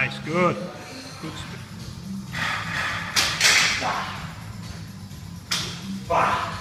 Nice, good. Good spin. Five.